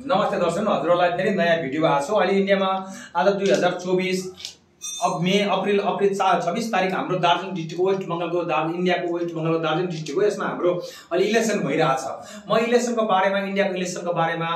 नमस्ते दर्शन हजुरहरूलाई फेरि नयाँ भिडियो आएको छ। अहिले इन्डियामा आज दुई हजार चौबिस अब मे अप्रिल अप्रिल चा छब्बिस तारिक हाम्रो दार्जिलिङ डिस्ट्रिक्ट वेस्ट बङ्गालको दार्जिलिङ इन्डियाको वेस्ट बङ्गालको दार्जिलिङ डिस्ट्रिक्ट हो। यसमा हाम्रो अहिले इलेक्सन भइरहेछ। म इलेक्सनको बारेमा इन्डियाको इलेक्सनको बारेमा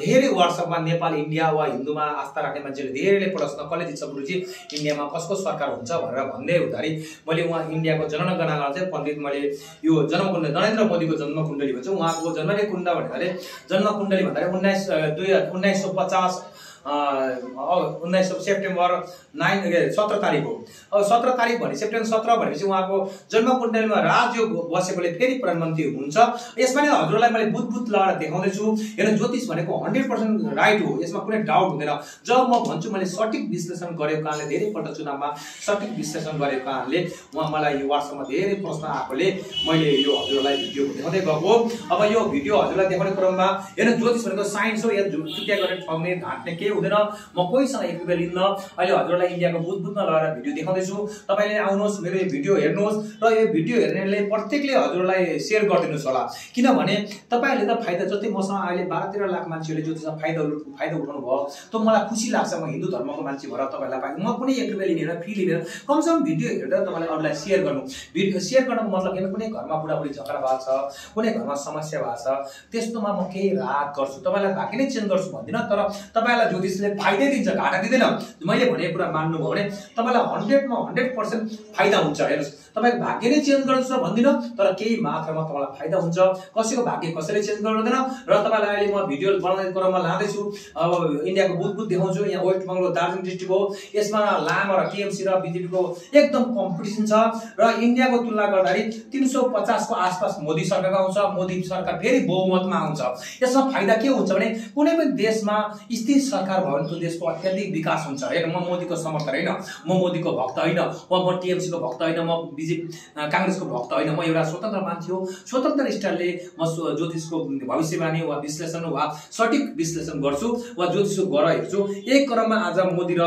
धेरै वाट्सएपमा नेपाल इन्डिया वा हिन्दूमा आस्था राख्ने मान्छेले धेरैले प्रश्न कसले जित्छ गुरुजी इन्डियामा कसको सरकार हुन्छ भनेर भन्दै हुँदाखेरि मैले उहाँ इन्डियाको जनगणना चाहिँ पण्डित मैले यो जन्मकुण्ड नरेन्द्र मोदीको जन्म कुण्डली भन्छ। उहाँको जन्मले कुण्ड भन्नाले जन्म कुण्डली भन्दाखेरि उन्नाइस दुई उन्नाइस सौ पचास उन्नाइस सेप्टेम्बर नाइन के सत्र तारिक हो। अब सत्र तारिक भने सेप्टेम्बर सत्र भनेपछि उहाँको जन्म कुण्डलीमा राजयोग बसेकोले फेरि प्रधानमन्त्री हुन्छ यसमा नै हजुरलाई मैले बुत लगाएर देखाउँदैछु। हेर्नु ज्योतिष भनेको हन्ड्रेड पर्सेन्ट राइट हो। यसमा कुनै डाउट हुँदैन। जब म भन्छु मैले सठिक विश्लेषण गरेको कारणले धेरैपल्ट चुनावमा सठिक विश्लेषण गरेको कारणले उहाँ मलाई यो वाट्सएपमा धेरै प्रश्न आएकोले मैले यो हजुरलाई भिडियो देखाउँदै गएको। अब यो भिडियो हजुरलाई देखाउने क्रममा हेर्नु ज्योतिष भनेको साइन्स हो। या चुट्या गरेर ठग्ने ढाँट्ने केही हुँदैन। म कोहीसँग एक रुपियाँ लिन्न। अहिले हजुरलाई इन्डियाको बुथ बुथमा लगाएर भिडियो देखाउँदैछु। तपाईँले आउनुहोस् मेरो यो भिडियो हेर्नुहोस् र यो भिडियो हेर्नेले प्रत्येकले हजुरलाई सेयर गरिदिनुहोस् होला। किनभने तपाईँहरूले त फाइदा जति मसँग अहिले बाह्र तेह्र लाख मान्छेहरूले ज्योतिषमा फाइदा फाइदा उठाउनु भयो त मलाई खुसी लाग्छ। म हिन्दू धर्मको मान्छे भएर तपाईँलाई पाएँ म कुनै एक रुपियाँ लिनेर फी लिनेर कमसेकम भिडियो हेरेर तपाईँले अरूलाई सेयर गर्नु। भिडियो सेयर गर्नुको मतलब किन? कुनै घरमा बुढाबुढी झगडा भएको छ कुनै घरमा समस्या भएको छ त्यस्तोमा म केही राहत गर्छु। तपाईँलाई भाग्य नै चेन्ज गर्छु भन्दिनँ तर तपाईँलाई ज्योतिषले फाइदै दिन्छ घाटा दिँदैन। मैले भने कुरा मान्नुभयो भने तपाईँलाई हन्ड्रेडमा हन्ड्रेड पर्सेन्ट फाइदा हुन्छ। हेर्नुहोस् तपाईँको भाग्य नै चेन्ज गर्नु छ भन्दिनँ तर केही मात्रामा तपाईँलाई फाइदा हुन्छ। कसैको भाग्य कसैले चेन्ज गर्दैन र तपाईँलाई अहिले म भिडियो बनाउने क्रममा लाँदैछु। अब इन्डियाको बुथ बुथ देखाउँछु। यहाँ वेस्ट बङ्गाल दार्जिलिङ डिस्ट्रिक्ट हो यसमा लामा र टिएमसी र बिजेपीको एकदम कम्पिटिसन छ। र इन्डियाको तुलना गर्दाखेरि तिन सौ पचासको आसपास मोदी सरकार आउँछ। मोदी सरकार फेरि बहुमतमा आउँछ। यसमा फाइदा के हुन्छ भने कुनै पनि देशमा स्थिर सरकार भयो भने त्यो देशको अत्याधिक विकास हुन्छ। हेर म मोदीको समर्थक होइन म मोदीको भक्त होइन वा म टिएमसीको भक्त होइन म बिजेपी काङ्ग्रेसको भक्त होइन म एउटा स्वतन्त्र मान्छे हो। स्वतन्त्र स्टाइलले म ज्योतिषको भविष्यवाणी वा विश्लेषण वा सठिक विश्लेषण गर्छु वा ज्योतिषको गर हेर्छु। यही क्रममा आज मोदी र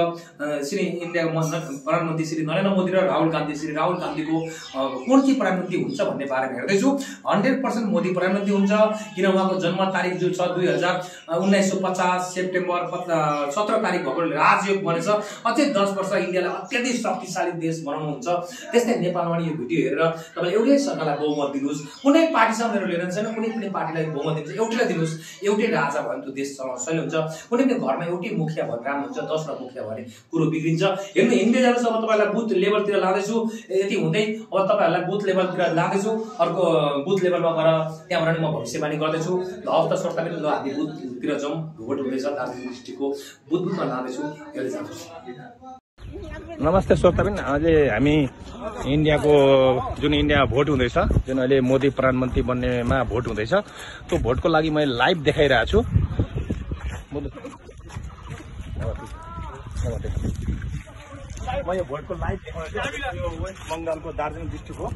श्री इन्डियाको मन- प्रधानमन्त्री श्री नरेन्द्र मोदी र राहुल गान्धी श्री राहुल गान्धीको कुन चाहिँ प्रधानमन्त्री हुन्छ भन्ने बारेमा हेर्दैछु। हन्ड्रेड पर्सेन्ट मोदी प्रधानमन्त्री हुन्छ किन उहाँको जन्म तारिक जो छ दुई हजार उन्नाइस सौ पचास सेप्टेम्बर सत्र तारिक भएको राजयोग बनेछ अझै दस वर्ष इन्डियालाई अत्याधिक शक्तिशाली देश बनाउनुहुन्छ। त्यस्तै नेपालमा यो भिडियो हेरेर तपाईँले एउटै सरकारलाई बहुमत दिनुहोस्। कुनै पार्टीसँग मेरो लेन छैन कुनै पनि पार्टीलाई बहुमत दिनुहोस्। एउटैलाई दिनुहोस्। एउटै राजा भयो भने त्यो देश चलाउन सही हुन्छ। कुनै पनि घरमा एउटै मुखिया भने राम्रो हुन्छ। दसवटा मुखिया भने कुरो बिग्रिन्छ। हेर्नु हिँड्दै जानुहोस् अब तपाईँलाई बुथ लेभलतिर लाँदैछु। यति हुँदै अब तपाईँहरूलाई बुथ लेभलतिर लाँदैछु। अर्को बुथ लेभलमा गएर त्यहाँबाट नि म भविष्यवाणी गर्दैछु। ल हप्ता सट्टा पनि ल हामी बुथतिर जाउँ। भोट हुँदैछ दार्जिलिङ डिस्ट्रिक्टको बुथ बुथमा लाँदैछु जानुहोस् नमस्ते श्रोताबिन अहिले हामी इन्डियाको जुन इन्डिया भोट हुँदैछ जुन अहिले मोदी प्रधानमन्त्री बन्नेमा भोट हुँदैछ त्यो भोटको लागि मैले लाइभ देखाइरहेको छु। म यो भोटको लाइभ देखाउँदैछु बङ्गालको दार्जिलिङ डिस्ट्रिक्ट हो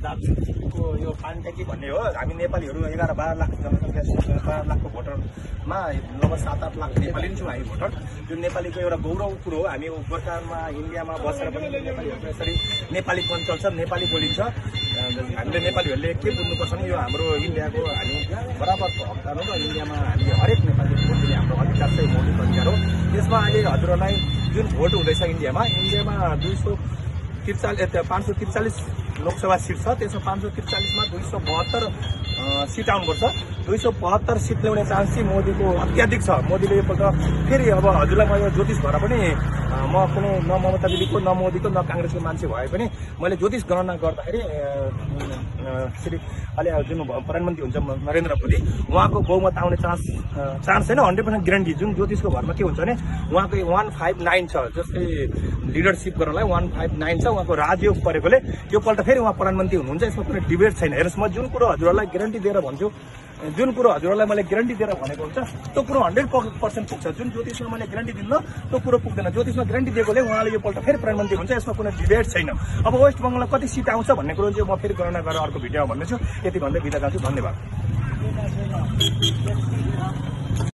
दार्जिलिङ डिस्ट्रिक्टको यो पानट्याकी भन्ने हो। हामी नेपालीहरू एघार बाह्र लाख जनसङ्ख्या बाह्र लाखको भोटरमा लगभग सात आठ लाख नेपाली छौँ हामी भोटर। यो नेपालीको एउटा गौरव कुरो हो। हामी गोर्खामा इन्डियामा बसेर पनि नेपालीहरूको यसरी नेपाली पनि चल्छ नेपाली बोलिन्छ। हामीले नेपालीहरूले के बुझ्नुपर्छ भने यो हाम्रो इन्डियाको हामी बराबरको हकदार हो र इन्डियामा हामीले हरेक नेपालीको भोट दिने हाम्रो अधिकार चाहिँ मौलिक अधिकार हो। त्यसमा अहिले हजुरहरूलाई जुन भोट हुँदैछ इन्डियामा इन्डियामा दुई सौ त्रिचालिस पाँच सौ त्रिचालिस लोकसभा सिट छ त्यसमा पाँच सौ त्रिचालिसमा दुई सौ बहत्तर सिट आउनुपर्छ। दुई सौ बहत्तर सिट ल्याउने चान्स चाहिँ मोदीको अत्याधिक छ। मोदीले योपल्ट फेरि अब हजुरलाई म यो ज्योतिष भएर पनि म कुनै न ममता दिदीको न मोदीको न काङ्ग्रेसको मान्छे भए पनि मैले ज्योतिष गणना गर्दाखेरि श्री अहिले जुन प्रधानमन्त्री हुन्छ नरेन्द्र मोदी उहाँको बहुमत आउने चान्स चान्स छैन हन्ड्रेड पर्सेन्ट ग्यारेन्टी। जुन ज्योतिषको भरमा के हुन्छ भने उहाँको वान फाइभ नाइन छ जस्तै लिडरसिप गर्नलाई वान फाइभ नाइन छ उहाँको राजयोग परेकोले योपल्ट फेरि उहाँ प्रधानमन्त्री हुनुहुन्छ यसमा कुनै डिबेट छैन। हेर्नुहोस् म जुन कुरो हजुरहरूलाई ग्यारेन्टी दिएर भन्छु जुन कुरो हजुरहरूलाई मैले ग्यारेन्टी दिएर भनेको हुन्छ त्यो कुरो हन्ड्रेड पर्सेन्ट पुग्छ। जुन ज्योतिषमा मैले ग्यारेन्टी दिन्न त्यो कुरो पुग्दैन। ज्योतिषमा ग्यारेन्टी दिएकोले उहाँले योपल्ट फेरि प्रधानमन्त्री हुन्छ यसमा कुनै डिबेट छैन। अब वेस्ट बङ्गालमा कति सिट आउँछ भन्ने कुरो चाहिँ म फेरि गणना गरेर अर्को भिडियोमा भन्नेछु। यति भन्दै बिदा जान्छु। धन्यवाद।